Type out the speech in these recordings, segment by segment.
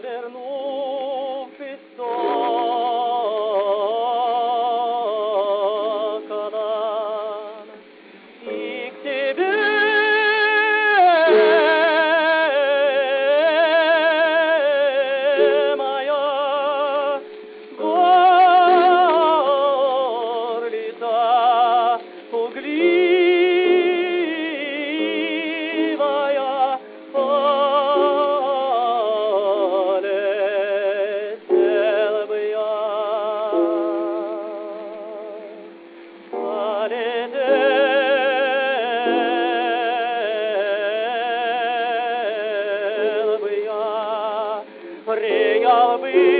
eterno I'll be.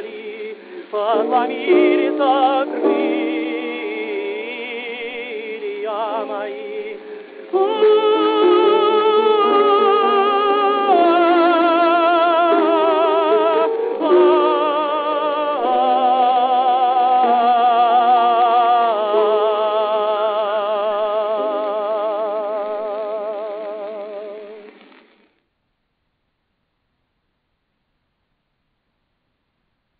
mari fatanir takrir ya mai oh